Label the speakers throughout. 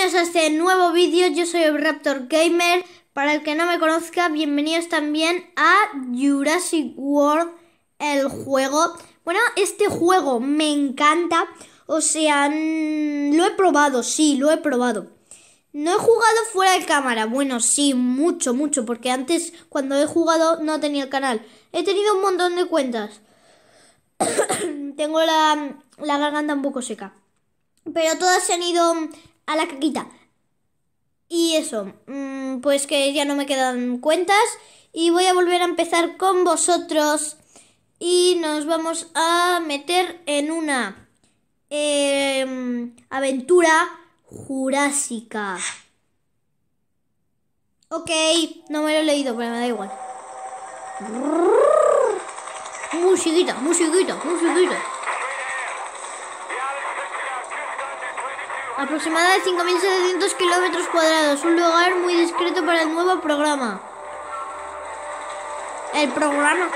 Speaker 1: Bienvenidos a este nuevo vídeo, yo soy el Raptor Gamer. Para el que no me conozca, bienvenidos también a Jurassic World, el juego. Bueno, este juego me encanta, o sea, lo he probado, sí, lo he probado. No he jugado fuera de cámara, bueno, sí, mucho, mucho, porque antes cuando he jugado no tenía el canal. He tenido un montón de cuentas. Tengo la, la garganta un poco seca. Pero todas se han ido a la caquita. Y eso, mm, pues que ya no me quedan cuentas. Y voy a volver a empezar con vosotros. Y nos vamos a meter en una em, aventura jurásica. Ok, no me lo he leído, pero me da igual. Musiquita, musiquita, musiquita. Aproximada de 5.700 kilómetros cuadrados. Un lugar muy discreto para el nuevo programa. El programa.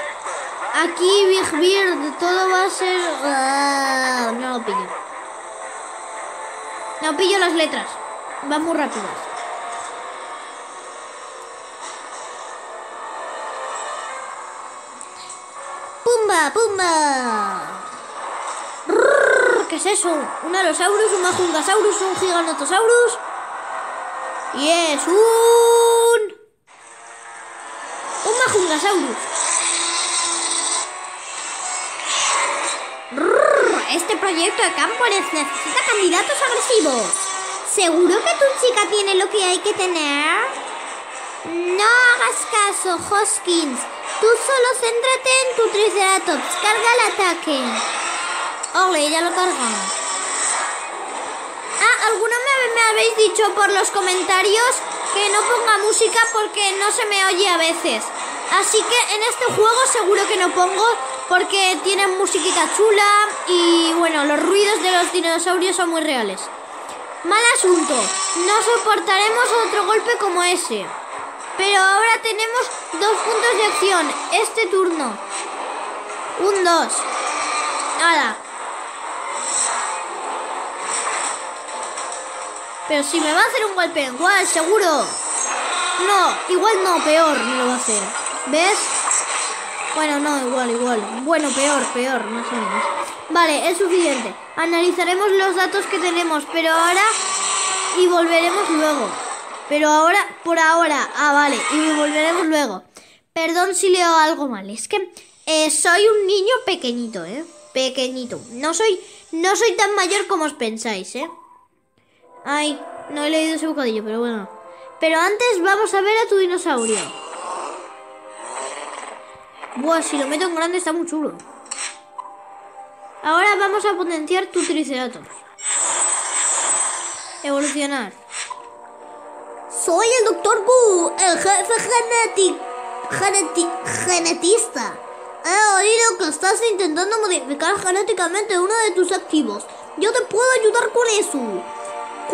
Speaker 1: Aquí, Big Beard, todo va a ser... Ah, no lo pillo. No pillo las letras. Van muy rápidas. ¡Pumba, pumba! ¿Qué es eso? ¿Un Allosaurus, un Majungasaurus, un Giganotosaurus? Y es un... Un Majungasaurus. Este proyecto de campo necesita candidatos agresivos. ¿Seguro que tu chica tiene lo que hay que tener? No hagas caso, Hoskins. Tú solo céntrate en tu Triceratops. Carga el ataque. Ole, ya lo cargamos. Ah, algunos me, me habéis dicho por los comentarios que no ponga música porque no se me oye a veces. Así que en este juego seguro que no pongo porque tienen musiquita chula y bueno, los ruidos de los dinosaurios son muy reales. Mal asunto, no soportaremos otro golpe como ese. Pero ahora tenemos dos puntos de acción, este turno. Un dos. Nada, Pero si me va a hacer un golpe igual, seguro. No, igual no, peor me lo va a hacer. ¿Ves? Bueno, no, igual, igual. Bueno, peor, peor, más o menos. Vale, es suficiente. Analizaremos los datos que tenemos, pero ahora... Y volveremos luego. Pero ahora, por ahora. Ah, vale, y volveremos luego. Perdón si leo algo mal. Es que eh, soy un niño pequeñito, ¿eh? Pequeñito. No soy, no soy tan mayor como os pensáis, ¿eh? Ay, no he leído ese bocadillo, pero bueno. Pero antes vamos a ver a tu dinosaurio. Buah, si lo meto en grande está muy chulo. Ahora vamos a potenciar tu Triceratops. Evolucionar.
Speaker 2: Soy el Dr. Gu, el jefe genetic, genetista. He oído que estás intentando modificar genéticamente uno de tus activos. Yo te puedo ayudar con eso.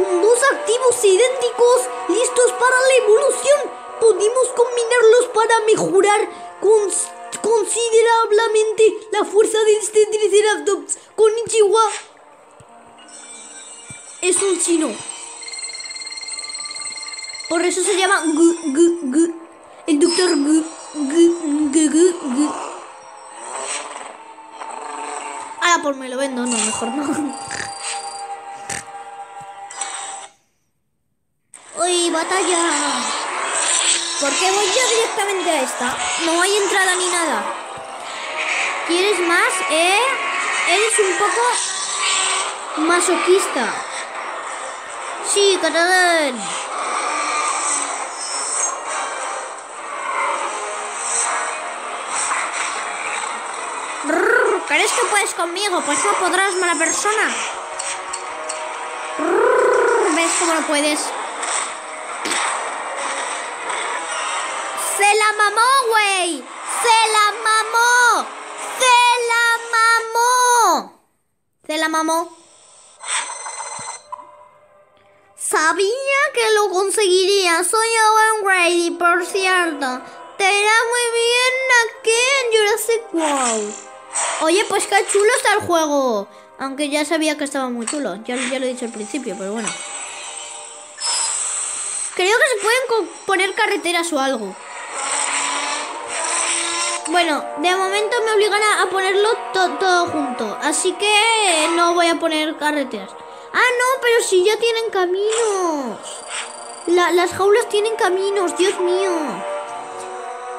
Speaker 2: Con dos activos idénticos listos para la evolución, pudimos combinarlos para mejorar considerablemente la fuerza de este Triceratops. Con Ichiwa es un chino. Por eso se llama Gu, Gu, Gu. El doctor Gu, Gu, Gu, Gu, Gu.
Speaker 1: Ah, por me lo vendo, no, mejor no.
Speaker 2: batalla.
Speaker 1: ¿Por qué voy yo directamente a esta? No hay entrada ni nada. ¿Quieres más? ¿Eh? Eres un poco masoquista. Sí, Catalán. ¿Crees que puedes conmigo? Pues no podrás, mala persona. ¿Ves cómo no puedes? Mamó, güey! ¡Se la mamó! ¡Se la mamó! ¡Se la mamó!
Speaker 2: Sabía que lo conseguiría. Soy Owen Grady, por cierto. Te irá muy bien aquí en Jurassic World.
Speaker 1: Oye, pues qué chulo está el juego. Aunque ya sabía que estaba muy chulo. Ya, ya lo he dicho al principio, pero bueno. Creo que se pueden poner carreteras o algo. Bueno, de momento me obligan a, ponerlo to- todo junto. Así que no voy a poner carreteras. Ah, no, pero si ya tienen caminos. La- las jaulas tienen caminos, Dios mío.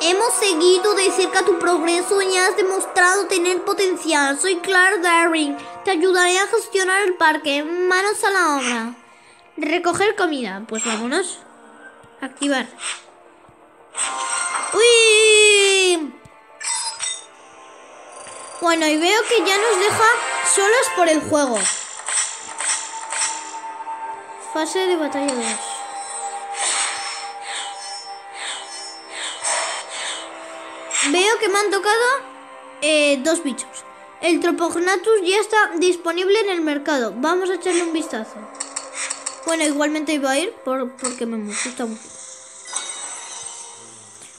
Speaker 2: Hemos seguido de cerca tu progreso y has demostrado tener potencial. Soy Clark Darring.
Speaker 1: Te ayudaré a gestionar el parque. Manos a la obra. Recoger comida. Pues vámonos. Activar. ¡Uy! Bueno, y veo que ya nos deja solos por el juego. Fase de batalla 2. Veo que me han tocado eh, dos bichos. El Tropognatus ya está disponible en el mercado. Vamos a echarle un vistazo. Bueno, igualmente iba a ir por- porque me gusta mucho.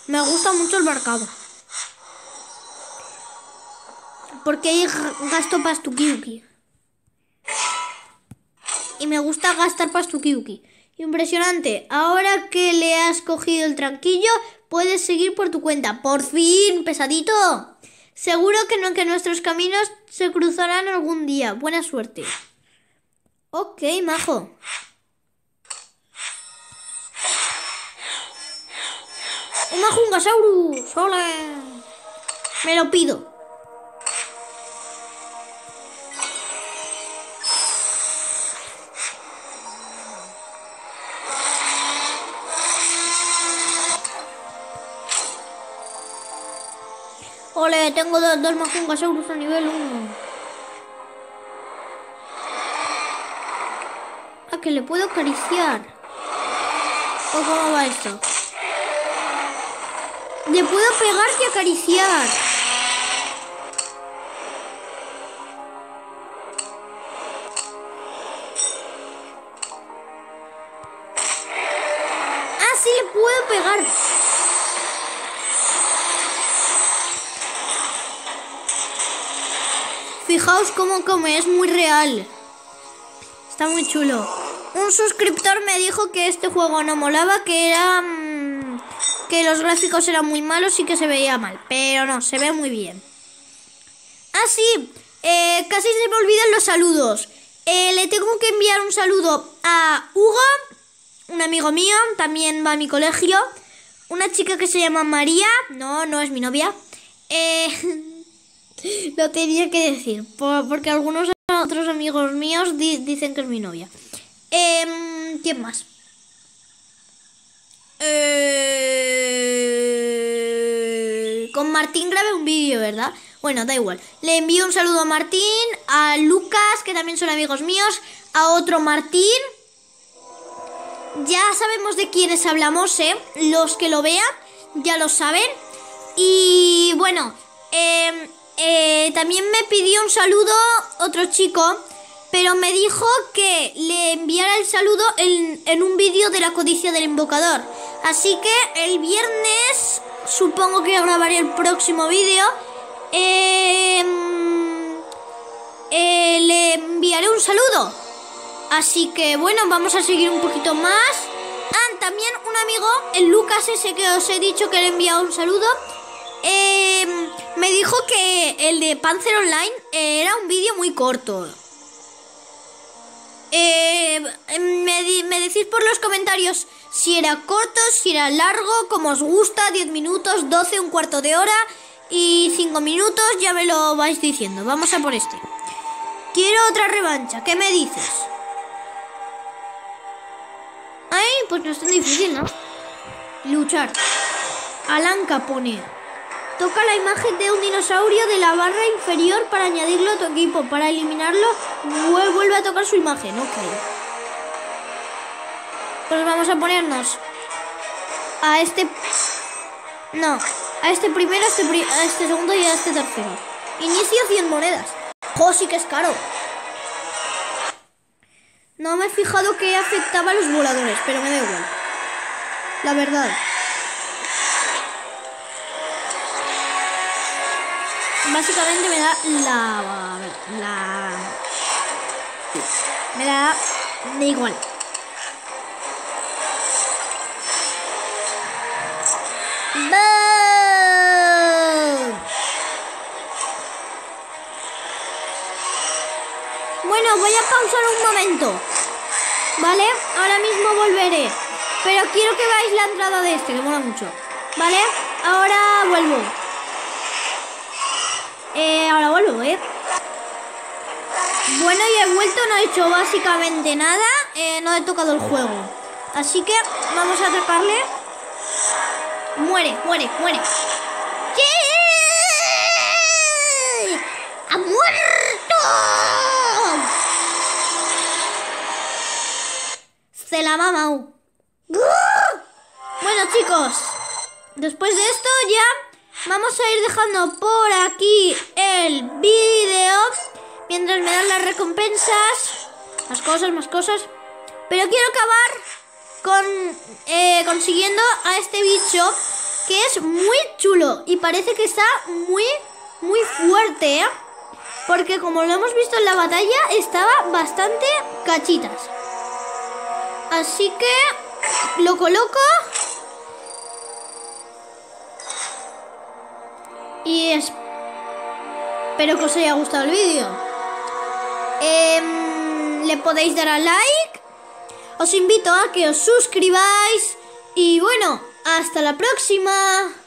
Speaker 1: Me gusta mucho el barcado. Porque gasto pastukiuki. Y me gusta gastar pastukiuki. Impresionante. Ahora que le has cogido el tranquillo, puedes seguir por tu cuenta. Por fin, pesadito. Seguro que no que nuestros caminos se cruzarán algún día. Buena suerte. Ok, majo. ¡Un majungasaurus! ¡Ole! Me lo pido. Ole, tengo dos, dos majungasaurus a nivel 1. ¿A que le puedo acariciar? ¿O cómo va esto? Le puedo pegar y acariciar. Ah, sí le puedo pegar. Fijaos cómo come, es muy real. Está muy chulo. Un suscriptor me dijo que este juego no molaba, que era... mm, que los gráficos eran muy malos y que se veía mal. Pero no, se ve muy bien. Ah, sí, eh, casi se me olvidan los saludos. Eh, le tengo que enviar un saludo a Hugo, un amigo mío, también va a mi colegio. Una chica que se llama María, no, no es mi novia. Eh, lo tenía que decir, por- porque algunos otros amigos míos di- dicen que es mi novia. Em, ¿Quién más? Eh, con Martín grabé un vídeo, ¿verdad? Bueno, da igual. Le envío un saludo a Martín, a Lucas, que también son amigos míos, a otro Martín. Ya sabemos de quiénes hablamos, ¿eh? Los que lo vean ya lo saben. Y bueno, eh, eh, también me pidió un saludo otro chico, pero me dijo que le enviara el saludo en, en un vídeo de la codicia del invocador. Así que el viernes supongo que grabaré el próximo vídeo. Eh, eh, le enviaré un saludo. Así que bueno, vamos a seguir un poquito más. Ah, también un amigo, el Lucas ese que os he dicho que le he enviado un saludo, eh, me dijo que el de Panzer Online era un vídeo muy corto. Eh, me, di- me decís por los comentarios si era corto, si era largo, como os gusta, 10 minutos, 12, un cuarto de hora y 5 minutos, ya me lo vais diciendo. Vamos a por este. Quiero otra revancha, ¿qué me dices? Ay, pues no es tan difícil, ¿no? Luchar. Alanca pone. Toca la imagen de un dinosaurio de la barra inferior para añadirlo a tu equipo. Para eliminarlo, vu- vuelve a tocar su imagen. Ok. Pues vamos a ponernos a este... No, a este primero, a este, este segundo y a este tercero. Inicio 100 monedas. ¡Jo, sí que es caro! No me he fijado que afectaba a los voladores, pero me da igual. La verdad. básicamente me da la... Me da... da igual. Bueno, voy a pausar un momento. ¿Vale? Ahora mismo volveré. Pero quiero que veáis la entrada de este, que mola mucho. ¿Vale? Ahora vuelvo. Eh, ahora vuelvo, ¿eh? Bueno, y he vuelto, no he hecho básicamente nada. Eh, no he tocado el juego. Así que vamos a atacarle. Muere, muere, muere.
Speaker 2: ¡Sí! ¡Ha muerto!
Speaker 1: Se la mamau. Bueno, chicos, después de esto ya vamos a ir dejando por aquí el vídeo. Mientras me dan las recompensas, más cosas, más cosas. Pero quiero acabar con eh, consiguiendo a este bicho que es muy chulo y parece que está muy, muy fuerte, ¿eh? Porque como lo hemos visto en la batalla, estaba bastante cachitas. Así que lo coloco. Y espero que os haya gustado el vídeo. Em, le podéis dar a like. Os invito a que os suscribáis. Y bueno, hasta la próxima.